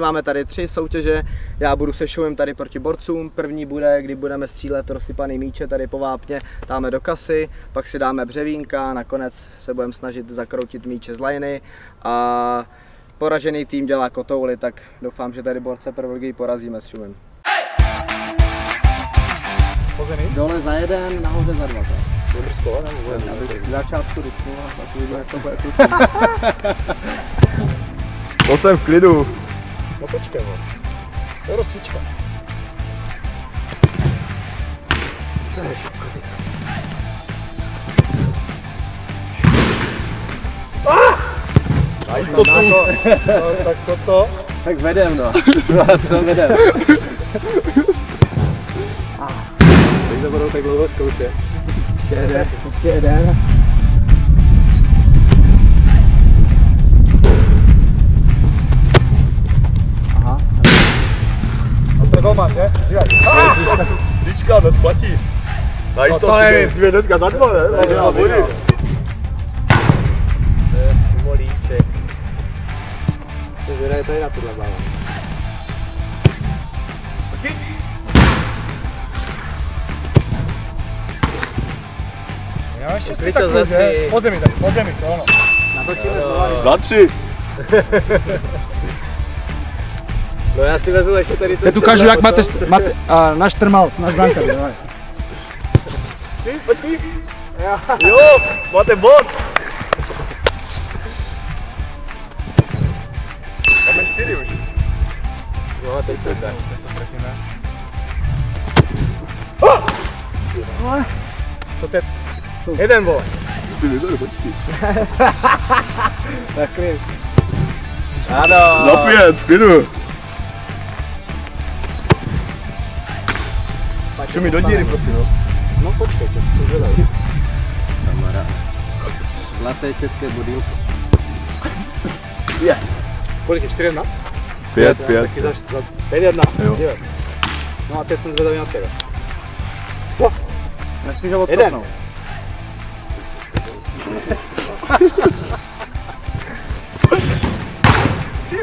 Máme tady tři soutěže, já budu se showem tady proti borcům. První bude, kdy budeme střílet rozsypaný míče tady po vápně, dáme do kasy, pak si dáme břevínka, nakonec se budeme snažit zakroutit míče z liny a poražený tým dělá kotouly, tak doufám, že tady borce první porazíme s šumem. Dole za jeden, nahoře za dva. tak. Dobrý skolo, nebo Abych v začátku pak uvidíme, jak to bude To jsem v klidu. No počkej, no. To je rozsvíčka. To je šikovný. To tu. No, tak toto. Tak vedem no. A co vedem? Teď to budou tak dlouho zkoušet. Ještě jeden, ještě jeden. Lička, to platí. Na jistotu. to nevím. Dvě hnedka za dva, ne? To je Na body. vyhrál. Volíček. Zvědavý tady na tuhle bála. Já ještě Ukryj to za tři. Po zemi, tak, po zemi, to ono. Natočíme znova. Za tři. No já si vezmu ještě tady ten Já tu ukážu, jak máte, máte a, náš termal, náš brankář, dávaj. Počkej. Jo, máte bod. Máme čtyři už. Jo, teď se tak. Teď to trefíme. Co teď? Jeden bod. Ty mi počkej. tak klid. Ano. Za pět, v. Čo mi do díry, prosím, no. No počkej, to co zvedaj. Kamarád. Zlaté české budílky. Kolik je? 4 jedna? Pět, pět. Taky za, za 5 jedna. Jo. Dívej. No a teď jsem zvedavý na tebe. Nesmíš ho Jeden. odkopnout.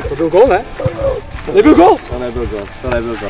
To byl gol, ne? To nebyl gol. To nebyl gol, to nebyl gol.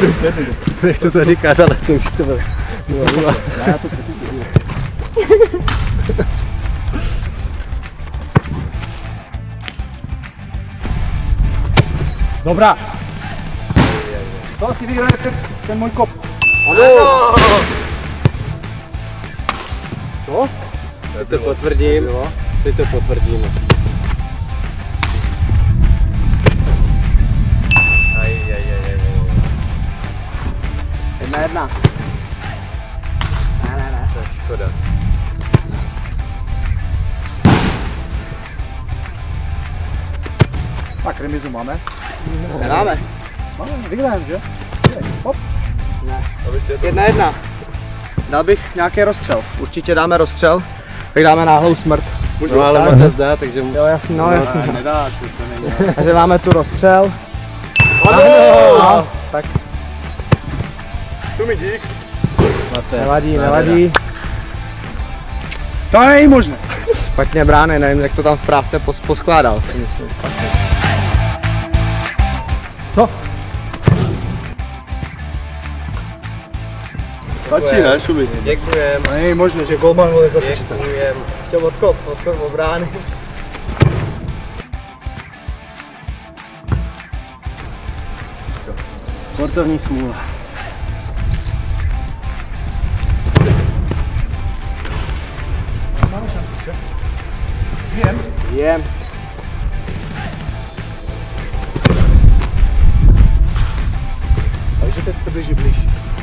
Nechci to říkat, ale to už se bude. Dobrá. To asi vyhraje ten, ten můj kop. Co? Teď to potvrdím. Teď to potvrdím. Jedna. Ne, ne, ne. To je škoda. Tak remizu máme. Nedáme. Máme, vyhrajeme, že? Hop. Jednou. Jedna jedna. Dal bych nějaký rozstřel. Určitě dáme rozstřel. Tak dáme náhlou smrt. Můžu? No, ale máte zde, takže mu... Jo, jasný, no, jasný. Nedáš, to není. Takže máme tu rozstřel. Ano! No, tak Tu mi dík. nevadí, nevadí. To není možné. Špatně brány, nevím, jak to tam správce pos- poskládal. Co? Stačí, ne, šumy? Děkujem. To není možné, že golman vole zatočí tak. Děkujem. Ještě odkop, odkop o brány. Sportovní smůla. Jem. Jem. Takže teď se blíží blíž.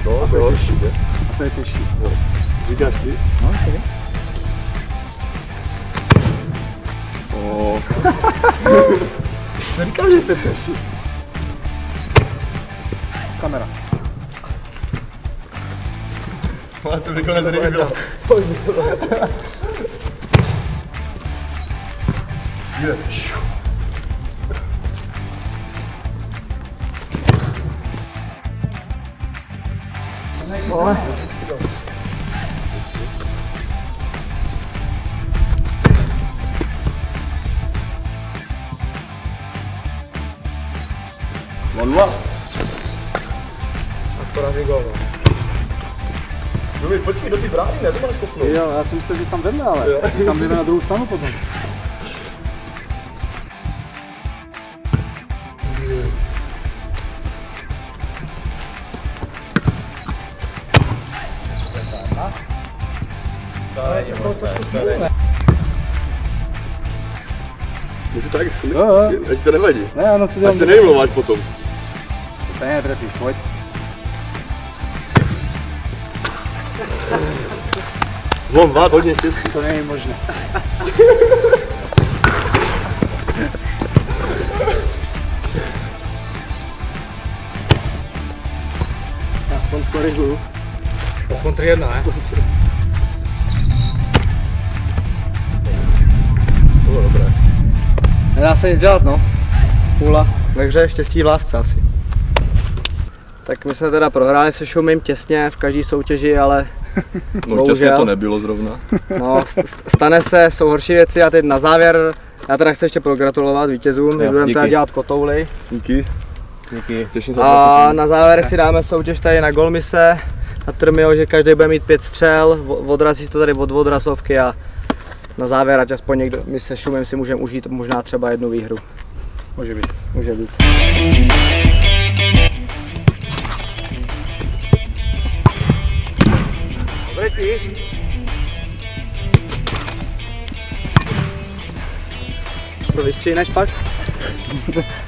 No, to je horší, že? A to je těžší. Říkáš ty? No, sorry. no. Neříkám, že tepeš. Kamera. Ale to nakonec tady nebylo. Je. Volva. Porazí gol. no. Dovi, počkej, do ty brány, ne, to máš kopnout. Jo, já jsem myslel, že tam vedle, ale tam jdeme na druhou stranu potom. to je. Můžu tak šulit? No. Ať to nevadí. Ne, ano, co dělám? Ať se nejmlouváš potom. To je trefíš, pojď. On má hodně štěstí. To není možné. Aspoň skoriguju. Aspoň 3-1, ne? Aspoň 3-1. Nedá se nic dělat, no. Půla ve hře, štěstí v lásce asi. Tak my jsme teda prohráli se Šumim těsně v každé soutěži, ale No Bohužel. těsně to nebylo zrovna. no, st- st- stane se, jsou horší věci a teď na závěr, já teda chci ještě pogratulovat vítězům, my budeme teda dělat kotouly Díky. Díky. Těším se a na závěr si dáme soutěž tady na Golmise, na Trmio, že každý bude mít pět střel, odrazí to tady od odrazovky a na závěr, ať aspoň někdo, my se Šumim si můžeme užít možná třeba jednu výhru. Může být. Může být. Dobrý ty. To vystříhneš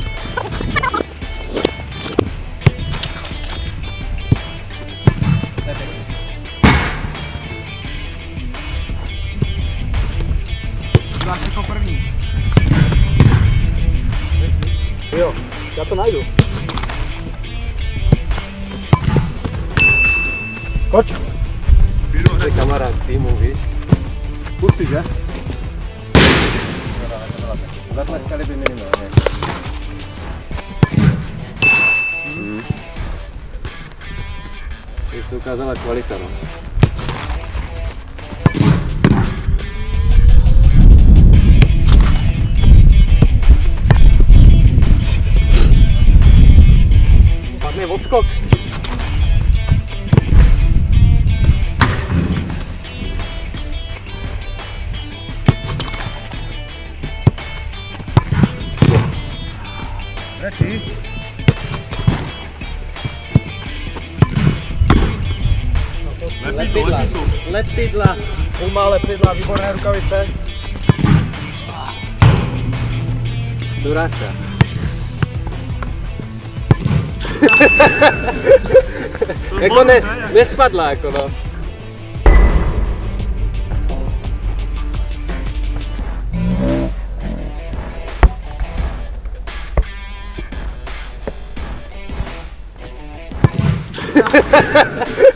pak? Dáš jako první. Jo, já to najdu. Koč. Ty kamarád týmu, víš? Pusty, že? Zatleskali by minimálně. Teď se ukázala kvalita, no. Padne odskok. Retí. Lepidlo, lepidlo. Lepidla. Umá lepidla, výborné rukavice. Duráčka. Jako ne, nespadla jako no. To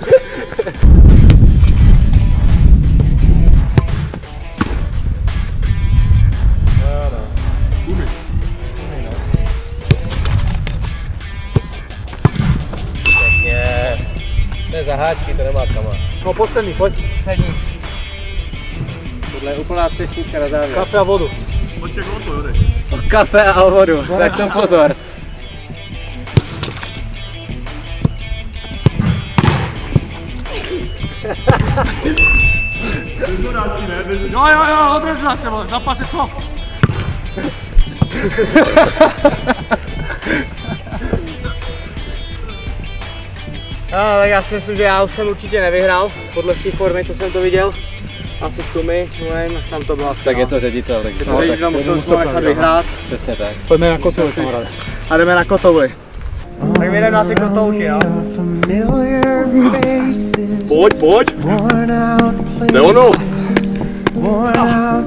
je zaháčky, to nemá kama. No pojď sem, pojď. Sedni. Tohle je úplná třešnička na závěr. Kafe a vodu. Počkej, koho to jde? Kafe a vodu, tak to pozor. Bez dorážky, ne? Bez... Jo, jo, jo, odrazila se, vole, zapase, co? No, tak já si myslím, že já už jsem určitě nevyhrál, podle své formy, co jsem to viděl. Asi šumy, nevím, tam to bylo asi. Tak no. je to ředitel, tak No, ředitel musel musel nechat vyhrát. Přesně tak. Pojďme na kotouly, kamaráde. A jdeme na kotouly. Tak my jdeme na ty kotouly, jo? Pojď, pojď. Jde ono. worn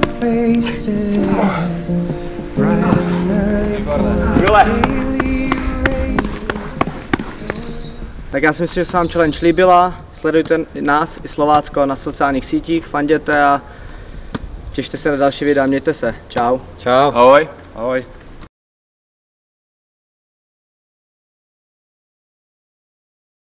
Tak já si myslím, že se vám challenge líbila. Sledujte nás i Slovácko na sociálních sítích, fanděte a těšte se na další videa. Mějte se. Čau. Čau. Ahoj. Ahoj.